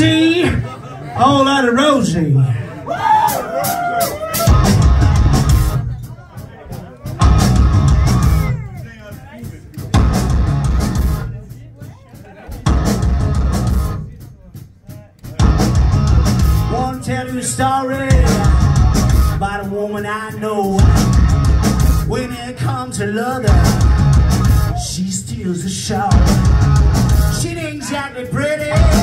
see a Whole Lotta Rosie. Want to tell you a story about a woman I know. When it comes to love, she steals a show. She ain't exactly pretty.